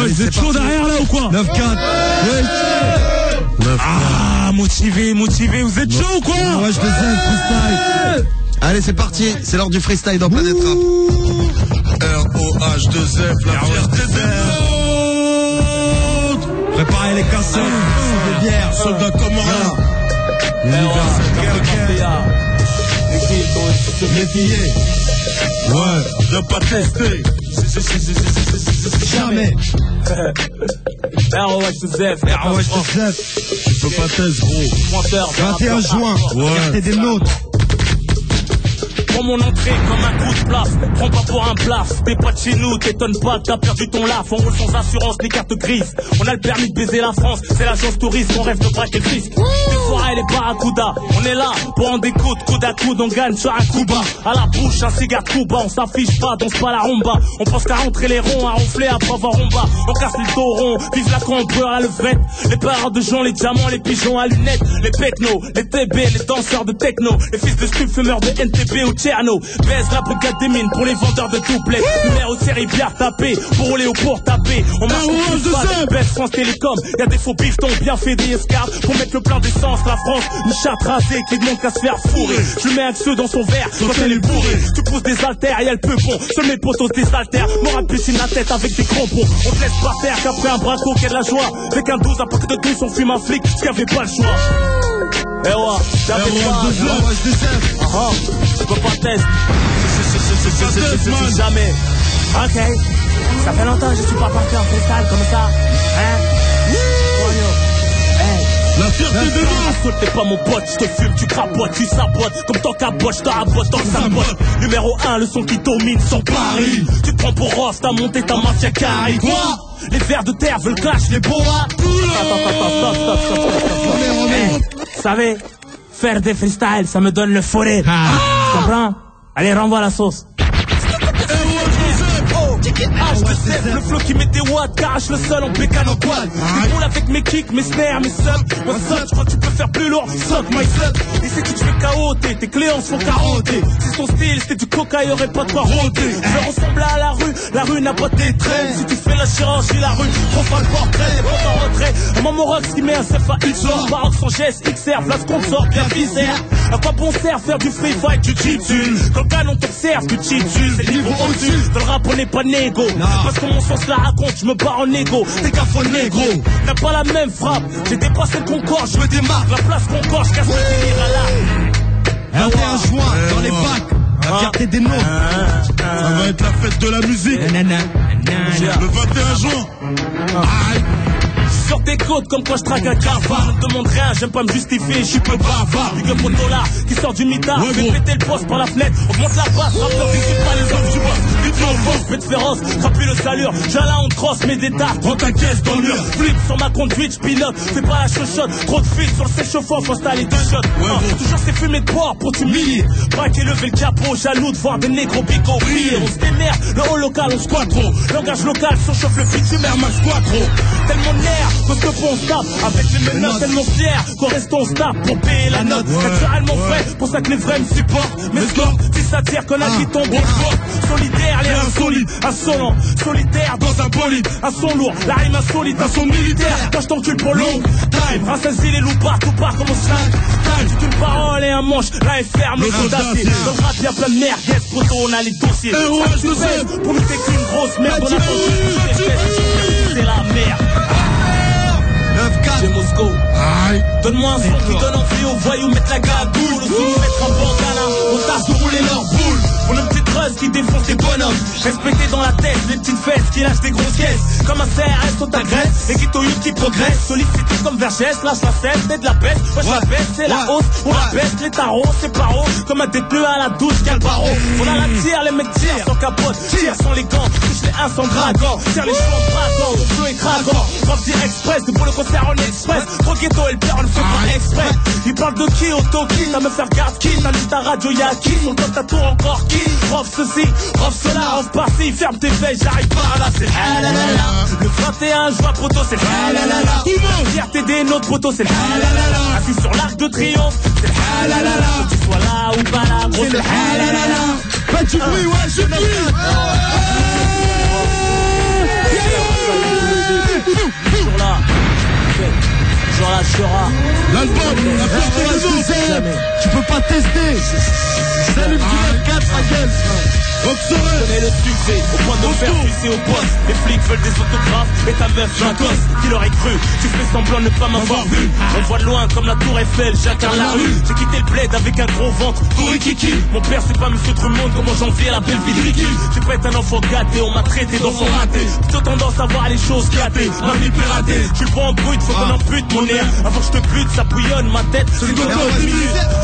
Ouais, vous êtes chaud derrière là ou quoi 9-4. Ah, motivé, motivé, vous êtes chaud ou quoi Ouais, je te freestyle. Allez, c'est parti. C'est l'heure du freestyle dans Planète Rap. R-O-H-2-F, la fierté des nôtres. Préparez les casseurs. des bières. Soldats comme rien. Méfiez. Ouais, de pas tester. Jamais. ROH2F, ouais, je peux pas tester, gros. 21 juin. Ouais. Des nôtres. Prends mon entrée comme un coup de place. Prends pas pour un blaf. T'es pas de chez nous, t'étonnes pas, t'as perdu ton laf. On roule sans assurance ni carte grise. On a le permis de baiser la France. C'est l'agence touriste, on rêve de braquer le fisc. Les soirées, les barracudas. On est là pour en découdre, coude à coude, on gagne sur un coup. À la bouche, un cigare coup bas. On s'affiche pas, danse pas la rumba. On pense qu'à rentrer les ronds, à ronfler après avoir rumba. On casse les taurons, vive la cambrure, la levrette. Les parents de Jean, les diamants, les pigeons à lunettes. Les pecnos, les TB, les danseurs de techno. Les fils de stup fumeurs de NTB ou Tcherno. Baise la brigade des mines pour les vendeurs de doublets. Numéro série bien tapé, pour rouler ou pour taper. On marche au je plus sais. baisse France Télécom. Y'a des faux pistons bien fait des escarpes pour mettre le plein d'essence. La France, une chatte rasée qui demande qu'à se faire fourrer. Je mets un feu dans son verre quand elle est bourrée. Tu pousses des haltères et elle peut bon. Seuls mes potos des haltères. M'aura piscine la tête avec des crampons. On te laisse par terre qu'après un braco qu'il y a de la joie. Avec un 12 à côté de 12, on fume un flic. Ce qu'il avait pas le choix. Eh ouais, j'avais Eh pas. Ah je. Ah je peux pas tester. Man. Jamais. Ok. Ça fait longtemps que je suis pas parti en freestyle comme ça. Hein? La fierté des. Assaut, t'es pas mon pote, je te fume, tu crapotes, tu sabotes Comme ton cabote, je te rabote dans le sabote Numéro 1, le son qui domine son pari Tu prends pour Ross, t'as monté ta mafia carré Quoi? Les vers de terre veulent clash les boas savez, faire des freestyles, ça me donne le forêt. Tu comprends? Allez, renvoie la sauce. Ah, le flow qui met des watts, le en. Roule avec mes kicks, mes snares, mes subs. What's up, je crois que tu peux faire plus lourd, suck my sub. Ici, tu te fais carotter, tes cléances font carotter. Si ton style c'était du coca, y'aurait pas de quoi rôder. Je vais ressembler à la rue, la rue n'a pas tes traits. Si tu fais la chirurgie, la rue, trop pas le portrait, les potes en retrait. Un moment rock qui met un CFA X, baroque sans geste, XR, place sponsor, bien visère. À quoi bon sert faire du free fight, du cheat Quand le canon t'observe, tu cheat c'est niveau au-dessus. Dans le rap, on n'est pas négo. Parce que mon sens la raconte, je me barre en égo. T'es qu'un faux négro. Pas la même frappe. J'ai dépassé le Concorde, je me démarque. La place Concorde, je casse le délire à la. 21 juin, dans les Ah. bacs. La fierté des nôtres. Ça va être la fête de la musique. Le 21 juin. Aïe. Sur tes côtes, comme quand je traque un cafard. Ne demande rien, j'aime pas me justifier, je suis peu bavard. Big up au qui sort du mitard. Ouais, gros. péter le poste par la fenêtre, augmente la basse, rappeur, visite pas les hommes du boss. Vite en force, bête féroce, rappuie le salure. J'ai là, on crosse mes détards, prends ta caisse dans le mur. Flip sur ma conduite, pilote, fais pas la chochotte. Trop de fuite sur le séchauffant, faut installer deux shots. Ah, toujours ces fumées de porc pour t'humilier. Braquer, lever le capot, jaloux de voir des négros bigots briller. On se démerde, le haut local, on squatte trop. Langage local, surchauffe le bitume, Air Max Quattro. Tellement de nerfs, que ce qu'on se tape. Avec les menottes, tellement fiers, qu'on reste on se tape pour payer la note. Naturellement vrai, pour ça que les vrais me supportent. Mais score, si ça tire qu'on a qui tombe, on porte. Solidaire, les insolites, insolent. Solitaire dans un bolide, un son lourd. La rime insolite, un son militaire. Quand je t'encule pour long time, rassasie les loups partout part comme au slang. Time, c'est une parole et un manche. Est ferme, le tire. Dans le rap, y'a plein de merde. Yes, poto, on a les dossiers. Eh ouais, je sais. Pour nous, c'est qu'une grosse merde. On a pas. C'est la merde. 9-4. J'ai Moscou. Aïe. Donne-moi un son qui donne envie aux voyous mettre la gadoule, aussi nous mettre un bandana, on tasse de rouler leur boule. On a qui défonce des bonhommes, respecté dans la tête, les petites fesses qui lâchent des grosses caisses. Comme un CRS, on t'agresse, et qui qui progresse, sollicité comme Vergès, lâche la scène, c'est de la peste, wesh la peste, c'est la hausse, on la baisse, les tarots, c'est paro, comme un détenu à la douche, quel barreau. On a la tire, les mecs tirent sans capote, tirent sans les gants, touche les 1 sans dragon, tire les cheveux en braquant, le feu est craquant, Rock dire express, de pour le concert en express, trop ghetto et le père on le fait pas exprès. Il parle de qui, auto qui, t'as me faire garde qui, t'as lu ta radio, y'a qui, le top t'as tout encore qui, rof ceci, rof cela, rof par-ci, ferme tes veilles, j'arrive pas là, c'est ah là là là. Le 21 juin, poto, c'est ah. Tout le monde, fierté des nôtres, poto, c'est ah là. Assis sur l'arc de triomphe, c'est ah là. Que tu sois là ou pas là, gros, c'est ah là là. Faites du bruit, ouais, je L'album, la porte est ouverte. Tu peux pas tester. Salut, 4 à gueule. Roxorel. connais le succès, au point de faire sucer au poste. Les flics veulent des autographes et ta meuf matos. Qui l'aurait cru Tu fais semblant de ne pas m'avoir vu. On voit loin comme la tour Eiffel, chacun la rue. J'ai quitté le bled avec un gros ventre, Kiki. Mon père c'est pas Monsieur Drummond, comment janvier la belle vie de Ricky. Tu prêtes un enfant gâté, on m'a traité d'enfant raté. Plutôt tendance à voir les choses gâtées, ma vie piratée. Je suis pas en brut, faut qu'on ampute mon air. Avant que je te bute, ça bouillonne ma tête. C'est le minutes.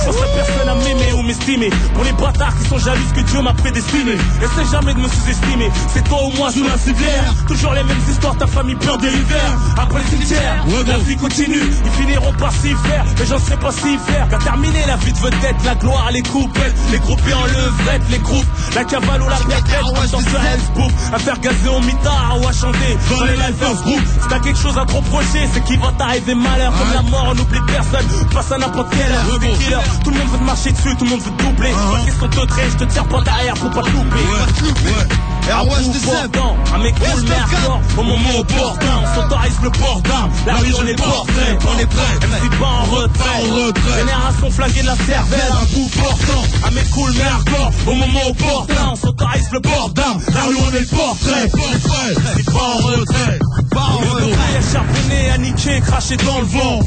Je pense à personne à m'aimer ou m'estimer. Pour les bâtards qui sont jaloux que Dieu m'a prédestiné. Essaie jamais de me sous-estimer. C'est toi ou moi sous la civière. Toujours les mêmes histoires, ta famille peur de l'hiver. Après les cimetières, la vie continue. Ils finiront par s'y faire, mais j'en sais pas s'y faire. Qu'à terminer la vie de vedette, la gloire, les coupettes, les groupés en levrette, les groupes, la cavale ou la pépette. Dans ce Hellsbook, à faire gazer au mitard ou à chanter dans les Lifers Group. Si t'as quelque chose à te reprocher, c'est qu'il va t'arriver malheur. Comme la mort, on n'oublie personne. Passe à n'importe quelle heure. Tout le monde veut te marcher dessus, tout le monde veut te doubler. Pas question de te je te tire pas derrière, faut pas te Snoop, what? Snoop, what? De. Portant, à mes coups le mercant, au moment opportun, on s'autorise le port d'armes, la rue on est portrait, on est prêt, MC pas en retrait, génération flaguée de la cervelle, un coup portant, mes coups le mercant, au moment opportun, on s'autorise le port d'armes, la rue on est le portrait, MC pas en retrait, Pas en retrait. à charbonner, à niquer, cracher dans le vent.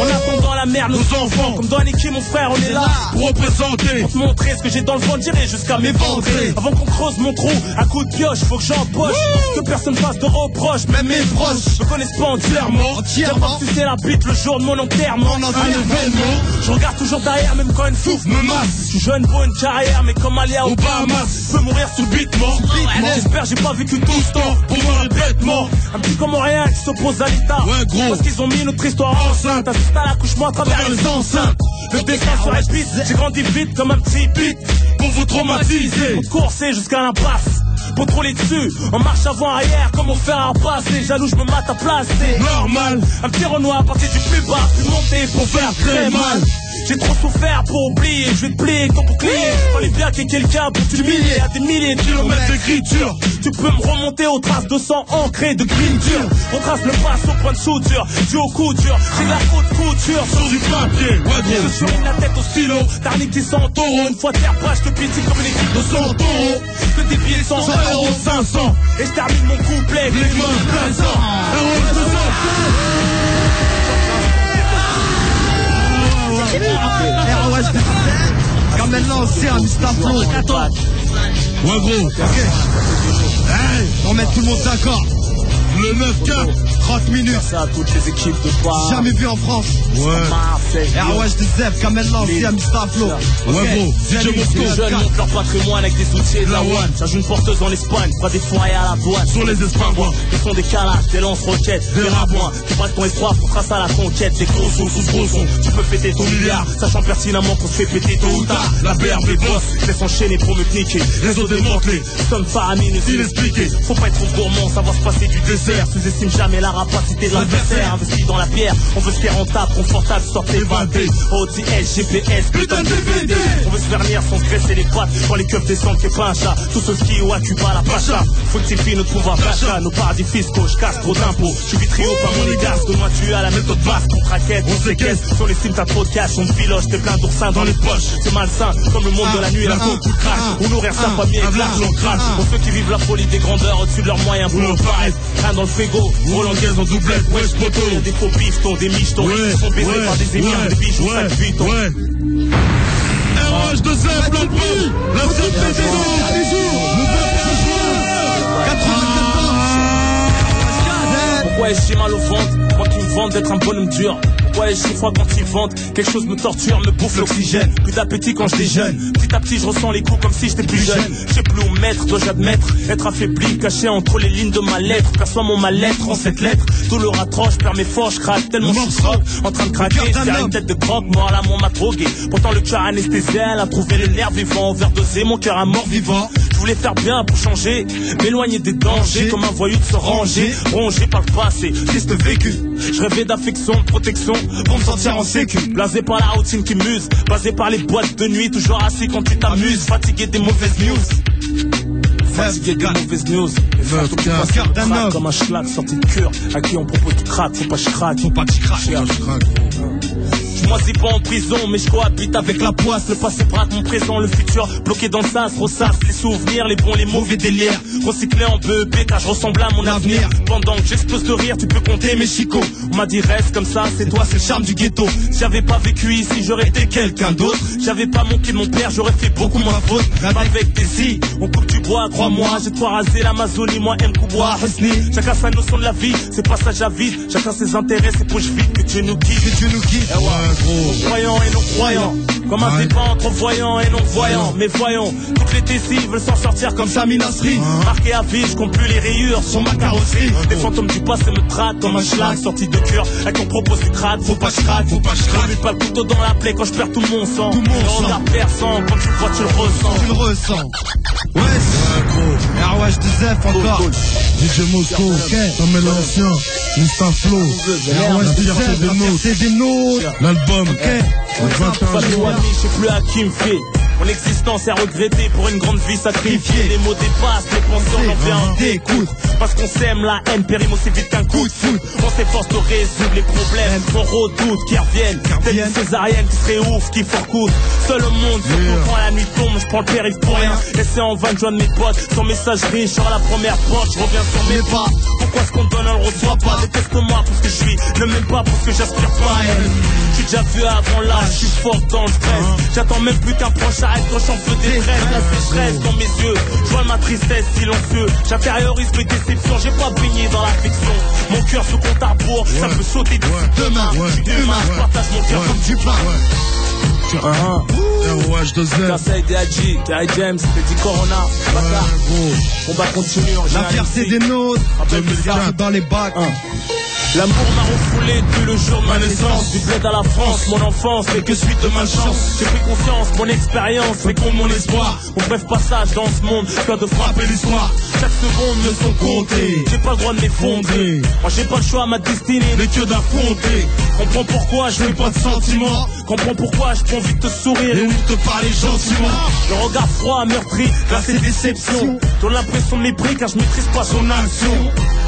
On attend dans la mer nos enfants, comme dans Aniki mon frère, on est là. pour représenter, pour te montrer ce que j'ai dans le ventre, j'irai jusqu'à m'éventrer. Avant qu'on creuse mon trou, à coup de pioche, faut que j'empoche, que personne fasse de reproches, même mes proches me connaissent pas entièrement. Entièrement. Si c'est la bite le jour de mon enterrement, un événement. Je regarde toujours derrière, même quand une souffle me masse. Je suis jeune pour une carrière, mais comme Alia au Bahamas, je peux mourir subitement. J'espère j'ai pas vécu tout ce temps pour voir bêtement. Un petit Comorien qui s'oppose à l'État. Ouais, gros. Parce qu'ils ont mis notre histoire enceinte. Assiste à l'accouchement à travers les enceintes. Le dessin se répète, j'ai grandi vite comme un petit bit. Pour vous traumatiser, pour courser jusqu'à l'impasse. Pour troller dessus, en marche avant-arrière, comme on fait à passer. Jaloux, je me mate à placer. Normal, un petit Renoir à partir du plus bas, puis monter pour faire très mal. J'ai trop souffert pour oublier, je vais te plier ton bouclier. Fallait bien qu'il y ait quelqu'un pour t'humilier à des milliers de kilomètres de gris dur. Tu peux me remonter aux traces de sang ancré de green dur. On trace le bras au point de soudure, du au coup dur. J'ai la haute couture sur du papier, ouais bien. Je souligne la tête au stylo, Tarnique qui sent taureau. Une fois terre brach, je te piétine comme une équipe de son taureau. Que des billets 100 euros 500. Et je termine mon couplet, les mains plein sang. 200. Comme maintenant on sait un Mustaflo. Ouais gros, ok. Hey, on met tout le monde d'accord. Le 9-4. 30 minutes. Ça à toutes les équipes de Paris. Jamais vu en France. Ouais. ROH de Zeb. Quand maintenant c'est un Mustaflo. Ouais, gros. DJ Les jeunes montent leur patrimoine avec des outils et de la one. Charge une porteuse en Espagne, pas des foyers à la douane. Sur les espagnols. Ce sont des calages, des lance-roquettes, des rabouins. Tu passes ton espoir pour tracer à la conquête. Des gros sons sous gros sons. Tu peux péter ton milliard, sachant pertinemment qu'on se fait péter tôt ou tard. La BRB boss, laisse enchaîner pour me niquer. Réseau démantelé, somme faramineux, inexpliqué. Faut pas être trop gourmand, savoir se passer du dessert. Sous-estime jamais la rapacité de l'adversaire. Investi dans la pierre, on veut se faire rentable, confortable, sortez évadé. OTS, GPS, putain de DVD. On veut se faire venir sans se graisser les pattes. Quand les keufs descendent, t'es pas un chat. Tout ce ski ou à Cuba, la pacha. Nous trouvent à Pacha. Nos paradis fiscaux, je casse trop d'impôts. Je suis vitrio, pas mon égard. Que moi tu as la méthode basse, contre raquette. On séquestre. Sur les cimes, t'as trop de cash. On te filoche, t'es plein d'oursins dans les poches. C'est malsain, comme le monde de la nuit et la coupe ou crash. Ou nourrir sa famille avec l'argent crash. Pour ceux qui vivent la folie des grandeurs au-dessus de leurs moyens. Pour le paraître, rien dans le frigo. Hollandaise en doublette, wesh poteau. Des faux pistons, des michetons. Ouais, Ils sont baisés ouais, par des émirs, ouais, des bijoux, ouais, 5 8 ouais. ROH de l'album. La fête des dénons. Pourquoi j'ai mal au ventre Moi qui me vante d'être un bonhomme dur? Pourquoi j'ai froid quand ils vendent Quelque chose me torture, me bouffe l'oxygène. Plus d'appétit quand je déjeune. Petit à petit je ressens les coups comme si j'étais plus jeune. Je sais plus où mettre, dois-je admettre. Être affaibli, caché entre les lignes de ma lettre. Perçois mon mal-être en cette lettre. Douleur atroce, je perds mes forces, je craque tellement je suis En train de craquer, c'est une tête de croque. Moi là mon m'a drogué. Pourtant le cœur anesthésié, elle a trouvé le nerf vivant Overdosé, mon cœur à mort vivant voulais faire bien pour changer M'éloigner des dangers Comme un voyou de se ranger Rongé par le passé, triste vécu. Je rêvais d'affection, de protection Pour me sentir en sécu. Blasé par la routine qui muse Basé par les boîtes de nuit Toujours assis quand tu t'amuses Fatigué des mauvaises news. Fatigué des mauvaises news. Homme. Comme un schlag sorti de cure À qui on propose du crack Faut pas je craque. Faut pas que je craque Je craque, gros. Moi c'est pas en prison, mais je cohabite avec la poisse. Le passé braque mon présent, le futur bloqué dans le sas, ressasse les souvenirs, les bons, les mauvais délires. Recyclé en BEP, car je ressemble à mon avenir. Pendant que j'explose de rire, tu peux compter mes chicots. On m'a dit reste comme ça, c'est toi, c'est le charme du ghetto. J'avais pas vécu ici, j'aurais été quelqu'un d'autre. J'avais pas manqué mon père, j'aurais fait beaucoup moins faute. Avec des si, on coupe du bois, crois-moi. J'ai quoi raser l'Amazonie, moi aime Kouboua, Husni. Chacun sa notion de la vie, c'est passage à vide. Chacun ses intérêts, ses poches vides. Que Dieu nous guide, que Dieu nous guide. Eh croyants et non croyants. Comme un débat entre voyants et non voyants. Mais voyons, toutes les tessies veulent s'en sortir comme Sami Nasri. Marqué à vie, je compte plus les rayures sur ma carrosserie. Les fantômes du passé me traquent comme un schlag sorti de cœur. Avec on propose du crack, faut pas je craque, faut pas je craque. pas le couteau dans la plaie quand je perds tout mon sang. Tout mon sang. perçant, quand tu le vois, tu le ressens. Tu le ressens. Ouais, gros. Je disais, encore. DJ Mosco, Mr. Flow. Ah ouais, je disais, c'est des nôtres. L'album, ok. Pas de je sais plus à qui me fait. Mon existence est regrettée pour une grande vie sacrifiée. Les mots dépassent, les pensées en fait un découdre. Parce qu'on sème la haine, périme aussi vite qu'un coup de foot. On s'efforce de résoudre les problèmes, on redoute qui reviennent. Telle une césarienne qui serait ouf, qui fourcoute. Seul au monde, surtout quand la nuit tombe, je prends le périph' pour rien. Et c'est en vain de joindre mes potes. Son message riche sur la première porte, je reviens sur mes pas. Pourquoi ce qu'on donne, on le reçoit pas? Déteste-moi pour ce que je suis, ne m'aime pas pour ce que j'aspire pas J'ai déjà vu avant là, je suis fort dans le stress. J'attends même plus qu'un proche arrête quand j'en feu détresse. La sécheresse dans mes yeux, je vois ma tristesse silencieux. J'intériorise mes déceptions, j'ai pas baigné dans l'affection. Mon cœur se compte à rebours, ça peut sauter demain. Je suis humain, je partage mon cœur comme du pain. ROH2Z. Kassai, DAG, Kerry James, Petit Corona. On va continuer en La fierté des nôtres. Dans les bacs. L'amour m'a refoulé depuis le jour de ma naissance. Du bled à la France, mon enfance n'est que suite de ma chance. J'ai pris confiance, mon expérience fait comme mon espoir. Mon bref passage dans ce monde, doit de frapper l'histoire. Chaque seconde me sont comptées, j'ai pas le droit de m'effondrer. Moi j'ai pas le choix, ma destinée n'est que d'affronter. Comprends pourquoi je n'ai pas de sentiments. Comprends pourquoi je prends vite te sourire. Et de te parler gentiment Le regard froid, meurtri, glacé déception. Donne l'impression de mépris car je maîtrise pas son action.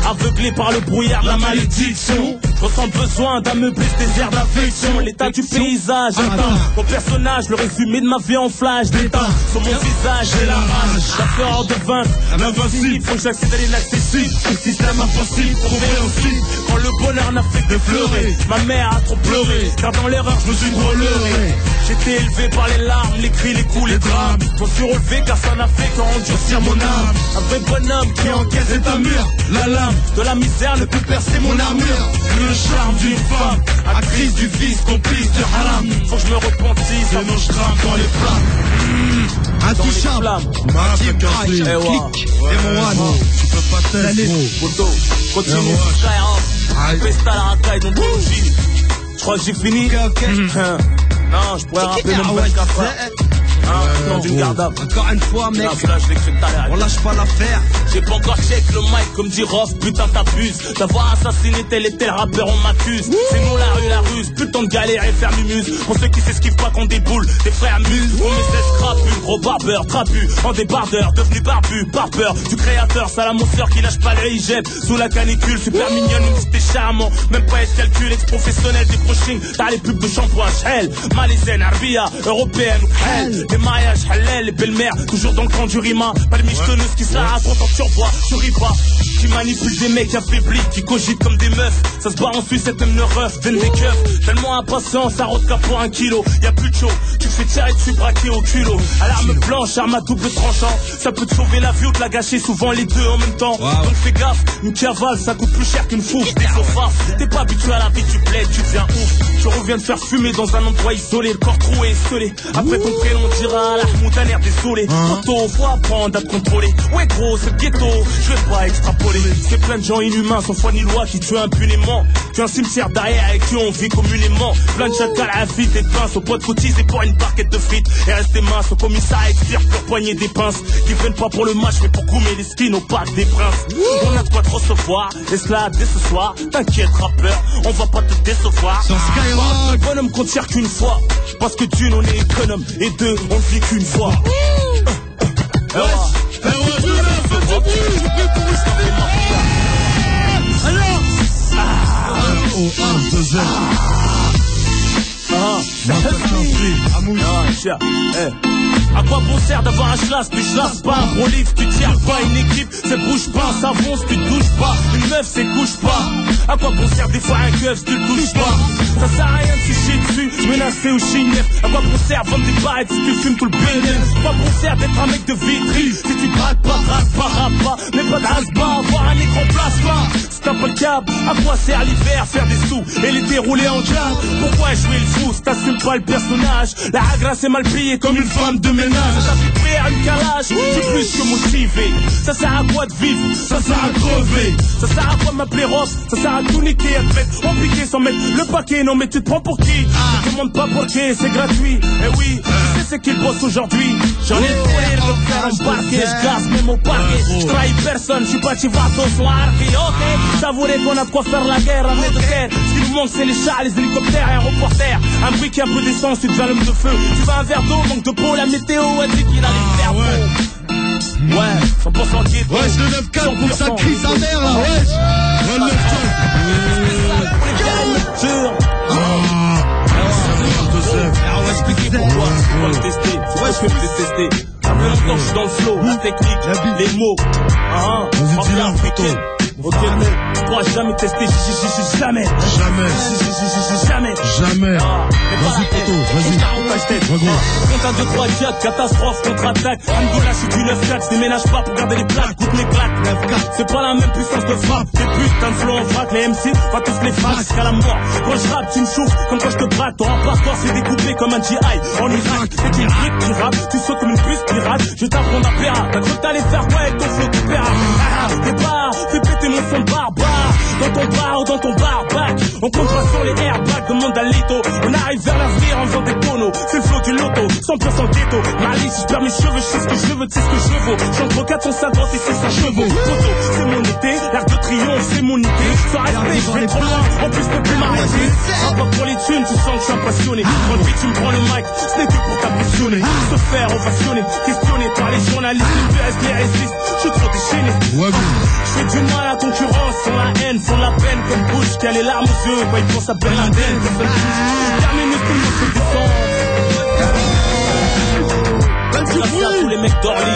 Aveuglé par le brouillard de la malédiction. Je ressens besoin d'ameubler des airs d'affection. L'état du paysage atteint Mon personnage, le résumé de ma vie en flash d'état Sur mon visage, j'ai la rage. La peur de vaincre, l'invincible Faut que j'accède à l'inaccessible. Le système impossible, compréhensible Quand le bonheur n'a fait que pleurer. Ma mère a trop pleuré. Car dans l'erreur, je me suis trop leurré J'étais élevé par les larmes, les cris, les coups, les drames. Suis relevé car ça n'a fait qu'endurcir mon âme. Un vrai bonhomme qui encaisse est un mur La lame de la misère ne peut percer mon armure. Le charme d'une femme, actrice du vice, complice du haram. Faut que je me repentisse, sinon je crame dans les flammes. Intouchable. Martin Click. Eh ouais. Et mon one. Tu peux pas t'aider. Photo, continue. Skyrock Festa la racaille jean Je crois que j'ai fini. Hein. Non, je pourrais rappeler même pas qu'après Hein, d'une garde Encore une fois, mec. Là, je l'ai cru tout à l'heure. On lâche pas l'affaire. J'ai pas encore check le mic comme dit Ross, putain t'abuses. D'avoir assassiné tel et tel rappeur on m'accuse. C'est nous la rue la ruse, putain de galère et faire mumuse Pour ceux qui s'esquivent pas qu'on déboule, des frères muses. On met cette scrapule, gros barbeur, trapu En débardeur, devenu barbu, par peur Du créateur, salamoceur qui lâche pas l'œil jette Sous la canicule, super mignonne, une c'était charmant Même pas être calcul, ex-professionnel des brushing T'as les pubs de shampoing, hell Malaisienne, arbia, européenne ou hell Des mariages, halal, les belles-mères Toujours dans le camp du rima. Pas de michetonneuses qui se la racontent en turbois, tu ris Qui manipule des mecs affaiblis, qui cogitent comme des meufs. Ça se bat en Suisse, cette même le ref, donne des keufs. Tellement impatient, ça rote qu'à pour un kilo. Y'a plus de chaud, tu fais tirer dessus, braqué au culot. À l'arme blanche, arme à double tranchant. Ça peut te sauver la vie ou te la gâcher, souvent les deux en même temps. Donc fais gaffe, une cavale, ça coûte plus cher qu'une fourche Des sofas, t'es pas habitué à la vie du bled, tu deviens ouf. Tu reviens de faire fumer dans un endroit isolé, le corps troué et scellé. Après ton prénom, on dira la un air désolé. Photo, faut apprendre à te contrôler. Ouais gros, c'est le ghetto, je vais pas extrapoler C'est plein de gens inhumains, sans foi ni loi, qui tuent impunément. Tu as un cimetière derrière avec qui on vit communément. Plein de chacals à la fuite, des pinces Aux potes cotisés pour une barquette de frites. Et rester mince, au commissariat expire leur poignée des pinces. Qui viennent pas pour le match, mais pour goumer les skins au parc des princes. On a de quoi te recevoir, laisse-la dès ce soir. T'inquiète rappeur, on va pas te décevoir. Sur Skyrock. Un bonhomme compte tire qu'une fois. Parce que d'une on est économe Et deux on le vit qu'une fois l'ai fait du bruit. Alors O1, 2 Z. Ah, quoi bon sert d'avoir un schlass, puis schlass pas un gros livre, tu tires pas une équipe, c'est bouge pas, savon si tu touches pas, une meuf c'est couche pas. À quoi bon sert des fois un keuf tu le touches pas Ça sert à rien de se chier dessus, menacé ou chiner. À quoi bon sert vendre des barrettes si tu fumes tout le business À quoi bon sert d'être un mec de vitri si tu braques pas, braques pas, pas, mais pas de rasba, avoir un écran plasma. Si t'as pas le câble, à quoi sert l'hiver faire des sous et les dérouler en câble Pourquoi jouer le fou si t'assumes pas le personnage La hagra c'est mal payé comme une femme de ménage. Ça fait faire une calage, je suis plus que motivé. Ça sert à quoi de vivre? Ça sert à crever. Ça sert à quoi de m'appeler Ross Ça sert à tout niquer, à te mettre en piqué sans mettre le paquet. Non mais tu te prends pour qui? Je te demande pas pour qui, c'est gratuit. Eh oui, tu sais c'est qui le boss aujourd'hui J'en ai rire de me faire embarquer, je gaze même au parquet. Je trahis personne, je suis pas chivato, arqué. Ok, savourez qu'on a de quoi faire la guerre à de terre. C'est les chats, les hélicoptères et un reporter. Un bruit qui a un peu d'essence, tu deviens l'homme de feu. Tu vas un verre d'eau, manque de peau, la météo a dit qu'il allait faire beau. Ouais, 100% qui est Ouais, le 9-4 pour que ça crie sa mère là, ouais. Ah, on va expliquer pourquoi. Tu vas me tester. Tu vois, je peux me détester. Ça fait longtemps que je suis dans le flow, la technique, les mots. Ah, ah, Ok, tu pourras jamais j- jamais. Jamais. Jamais. Jamais. Ah, Vas-y, poto, vas-y. Ouais, Compte un, deux, trois, quatre, catastrophe, contre-attaque. Angola, je suis du 9-4, je déménage pas pour garder les plaques, goûte mes claques. 9-4. C'est pas la même puissance de frappe. Des putains de flow en vrac, les MC, va tous les fracs jusqu'à la mort. Quand je rappe, tu me chauffes, comme quand je te braque. Ton rap hardcore, c'est découpé comme un GI en Irak. C'est une brique qui rappe, tu sautes comme une puce pirate. Je t'apprends à péra. T'as cru que t'allais faire quoi avec ton flow de péra? Ah, départ, fais péter mon son barbare. Dans ton bar ou dans ton barbac. On compte pas sur les airbags, demande à Lito. On arrive vers l'avenir en faisant des tonneaux. C'est le flow du loto, 100% ghetto. Malice, je perds mes cheveux, je sais ce que je veux, tu sais ce que je vaux. J'entre 450 et 600 chevaux. Photo, c'est mon été, l'arc de triomphe, c'est mon idée. Sans respect, je vais trop loin, en plus je peux plus m'arrêter. Pas pour les thunes, tu sens que je suis impressionné. Quand le beat, tu me prends le mic, ce n'est que pour t'impressionner. Se faire ovationner, questionner par les journalistes, les PS, les résistes. Je suis trop déchaîné. Je fais du mal à concurrence, sans la haine, sans la peine, comme Bush qui a les larmes aux yeux quand il pense à Ben Laden. Terminé, tout le monde se descend. Merci à tous les mecs d'Orly.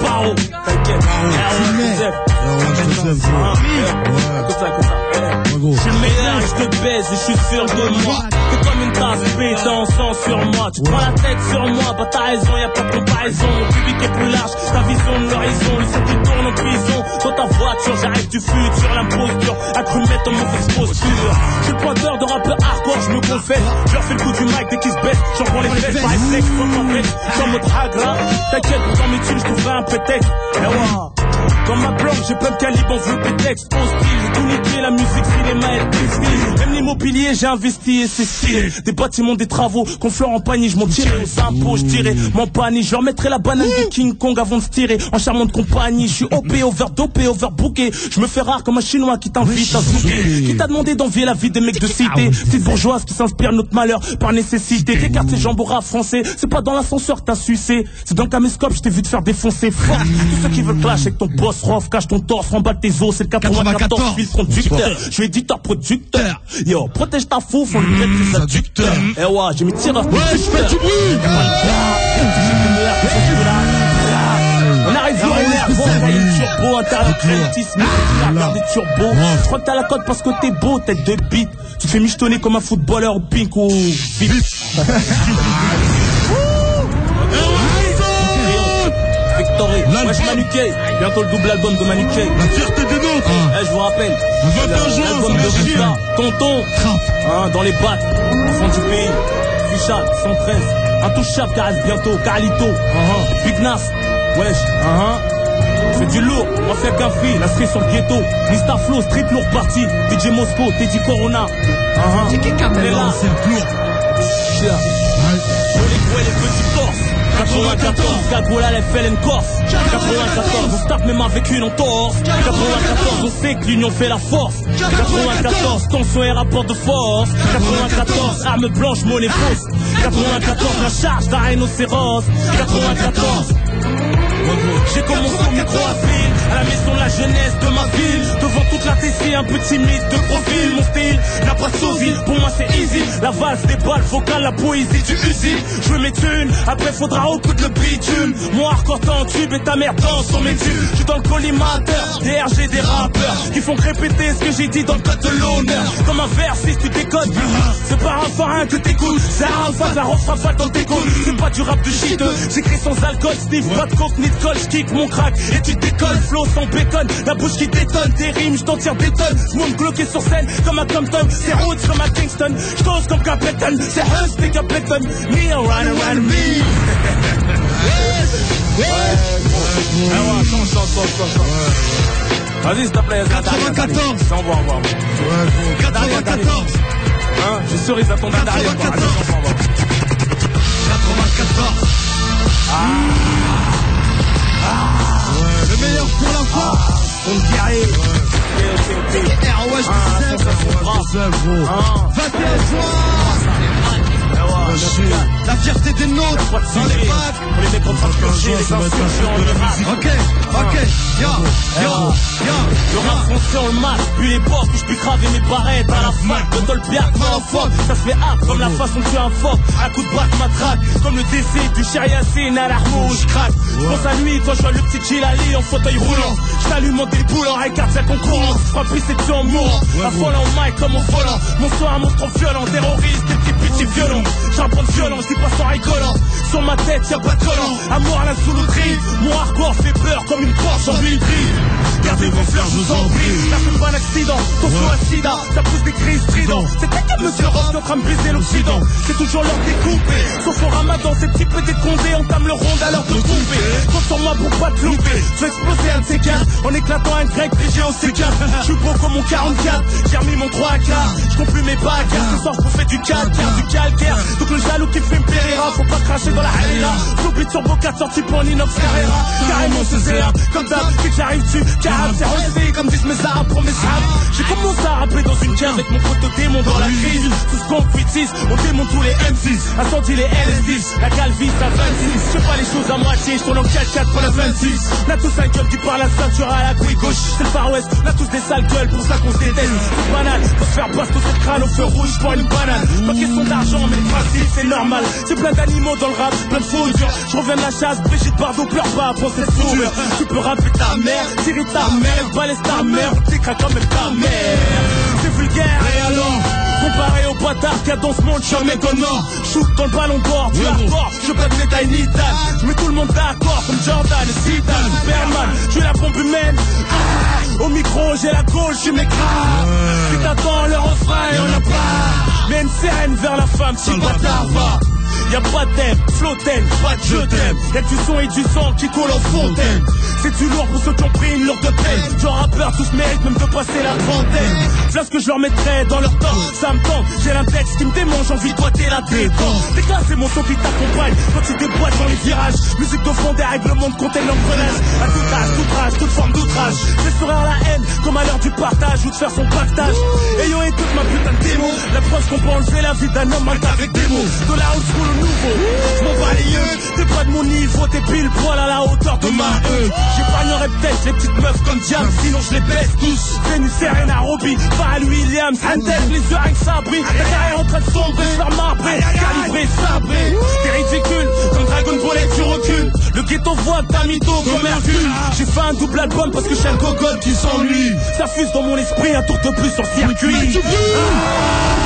Paro, t'inquiète. Ah ouais, Joseph, gros. Que ça, ça. Eh. Ouais, gros. Je suis le meilleur, je te baise, je suis sûr de moi. T'es comme une tasse pétant sang sur moi. Tu prends la tête sur moi, bah t'as raison, y'a pas de comparaison. Mon public est plus large, ta vision de l'horizon. Le son qui tourne en prison. Dans ta voiture, j'arrive du futur, l'imposture. Accru mettre en mauvaise posture. Je suis le pointeur de rappeurs hardcore, je me confesse. Je leur fais le coup du mic dès qu'ils se baissent. J'en prends les fesses, par réflexe, faut m'en mettre. Comme mode hagra. T'inquiète, dans mes thunes, je trouverai un prétexte. Eh ouais. Dans ma planque, j'ai plein de calibres, enveloppé texte, au style, la musique, cinéma et l'immobilier, j'ai investi et c'est stylé. Des bâtiments, des travaux, confleurs en panier, je m'en tirais aux impôts, je tirais mon panier, je leur mettrai la banane du King Kong avant de se tirer. En charmante compagnie, je suis OP, overdopé, overbooké. Je me fais rare comme un chinois qui t'invite à zouker. Qui t'a demandé d'envier la vie des mecs de cité? Petite bourgeoise qui s'inspire notre malheur par nécessité. Jambes au rap français, c'est pas dans l'ascenseur que t'as sucé. C'est dans le caméscope, je t'ai vu te faire défoncer fort. Tous ceux qui veulent clash avec ton boss, Rof, cache ton torse, remballe tes os, c'est le 94, 94. fil conducteur. Je suis éditeur producteur. Yo, protège ta fouf, on lui tes adducteurs. Eh ouais, j'ai mis tireur Ouais, je fais du bruit. on arrive sur l'air, bon, t'as une turbo, intérieur créatisme. Je crois que t'as la cote parce que t'es beau, tête de bite. Tu te fais michetonner comme un footballeur pink ou vite. L'album. wesh Manuquet, bientôt le double album de Manuquet. La fierté des nôtres. Eh, je vous rappelle, Le 21 juin, l'album de. Rita, Tonton, hein, dans les battes, au fond du pays, Fichat, 113, Intouchable, caresse bientôt, Carlito, Big Nas, wesh, uh-huh. C'est du lourd, on fait qu'un fil, la cerise sur le ghetto, Mr. Flow, street lourd party, DJ Mosco, Teddy Corona. C'est qui qui a On est là, lancé le lourd Chia. Sur les gros et les petits torses 94, Cagoula, la FLN Corse 94, on se tape même avec une entorse 94, on sait que l'union fait la force 94, tension et rapport de force 94, arme blanche, monnaie fausse 94, la charge d'un rhinocéros 94 j'ai commencé au micro à ville, à la maison la jeunesse de ma ville, devant toute la TC un peu timide de profil, mon style n'a pas sauvé. Pour moi c'est easy, la vase des balles vocales, la poésie du usine. Je veux mes thunes, après faudra au coup de le bitume. Moi hardcore t'en tube et ta mère danse sur mes tubes. Je suis dans le collimateur, DRG des rappeurs qui font répéter ce que j'ai dit dans le code de l'honneur. Comme un verre si tu décodes, c'est pas un forain que t'écoutes, c'est un alpha, la refrappe dans tes côtes. C'est pas du rap de shit, j'écris sans alcool, Steve, pas de coke ni de colle, j'kick mon crack et tu décolles, flow sans la bouche qui détonne, tes rimes, j't'en tire des tonnes. Smoke bloqué sur scène comme à Compton, c'est Roots comme à Kingston, j'tose comme Capleton, c'est Hust et Capleton, me around around me. Ah. Vas-y, s'il te plaît, 94. On voit, on voit. Ouais, gros. 94. Hein, je cerise à ton dernier. 94. 94. Le meilleur pour la fin. On le Ah, gros. Ah. 21 juin. La fierté des nôtres. Dans les bacs. On les met ça, les instructions, le rap. Ok, ok. Yo, yo, yo. Le rap français on le masque, puis l'époque où je puis craver mes barrettes. À la fac de Dolbiac, motherfuck, ça se fait hâte comme la façon de tuer un phoque, à coup de batte matraque, comme le décès du chéri Yassine à l'armo où je craque. Je pense à lui quand je vois le petit Chilali en fauteuil roulant, je t'allume mon déboule en écarte sa concurrence, frappe puis c'est en mourant, la folle en mic comme au volant, mon soir un monstre violent, terroriste, des petits petits violons, j'apprends de violent, je dis pas sans rigolant, sur ma tête y'a pas de collant, amour à la sous-loterie, mon hardcore fait peur comme une Porsche en huile. Gardez vos fleurs, je vous en prie. Ça fait pas un accident, ton flow un sida, ça pousse des cris stridents. C'est ta comme monsieur Rock, en train de briser l'Occident. C'est toujours l'heure de découper. Sauf au ramadan, ces petits peu décondés entament le ronde à l'heure de couper. Compte sur moi pour pas te louper. Je vais exploser un de ces en éclatant un grec PG au C4. Je suis beau comme mon 44, j'ai remis mon 3 à quart. Je compte plus mes bagarres, ce soir je fais du calcaire, du calcaire. Donc le jaloux qui fait me Pereira, faut pas cracher dans la harira. J'oublie sur Boca, sorti pour un inox Carrera. Carrément c'est comme d'hab, dès que j'arrive tu carab, c'est comme disent mes arabes pour mes sables. J'ai commencé à rapper dans une cave avec mon pote démon dans la crise. Tout ce qu'on cuitise, on démonte tous les M6. Incendie les LS10, la calvis à 26. Je pas les choses à moitié, je tourne en 4-4 pour la 26. Là tous un gueule qui parle la ceinture à la couille gauche. C'est le Far West, là tous des sales gueules, pour ça qu'on se déteste. Banal, faut se faire basse tout crâne au feu rouge pour une banane. Pas question d'argent, mais le principe c'est normal. C'est plein d'animaux dans le rap, plein de faux durs. Je reviens de la chasse, Brigitte Bardot pleure pas pour cette sourire. Tu peux rapper ta mère, tirer ta mère, balaise ta mère, on t'écrase quand même ta mère. C'est vulgaire, et alors? Comparé au bâtard qu'il y a dans ce monde, je suis un méconnant. Shoot dans le ballon d'or, tu as tort. Je pas de médaille ni d'âne. Je mets tout le monde d'accord, comme Jordan et Zidane. Je suis la bombe humaine. Ah, au micro, j'ai la gauche, je m'écrase. Si t'attends le refrain, y'en a pas. Mais une sirène vers la femme, si bâtard va. Y'a pas d'aime, flottaine, pas de je t'aime. Y'a du son et du sang qui coule en fontaine. C'est du lourd pour ceux qui ont pris une lourde peine. Genre rappeur, tous méritent même de passer la trentaine. Voilà ce que je leur mettrais dans leur temps. Ça me tente, j'ai l'index qui me démange, j'ai envie de boiter la détente. C'est clair, c'est mon son qui t'accompagne quand tu déboîtes dans les virages. Musique de fond, des règlements de compter l'engrenage. À tout âge, toute rage, toute forme d'outrage. Fais sourire la haine, comme à l'heure du partage ou de faire son pactage. Ayant écoute ma putain de démon. La preuve qu'on peut enlever la vie d'un homme mal avec des mots. De la old school. Je m'en bats les yeux, t'es pas de mon niveau, t'es pile poil à la hauteur de ma E. J'épargnerai peut-être les petites meufs comme Diam, sinon je les baisse tous. Vénus, Serena, Robbie, Val Williams, Handel, les yeux ça brille. La carrière en train de sombrer, faire marber, calibré, sabré. T'es ridicule, comme Dragon Ball et tu recules. Le ghetto voit ta mytho comme Hercule. J'ai fait un double album parce que j'ai un gogol qui s'ennuie. Ça fuse dans mon esprit, un tour de plus sur circuit. Ah